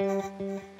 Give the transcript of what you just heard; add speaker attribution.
Speaker 1: Música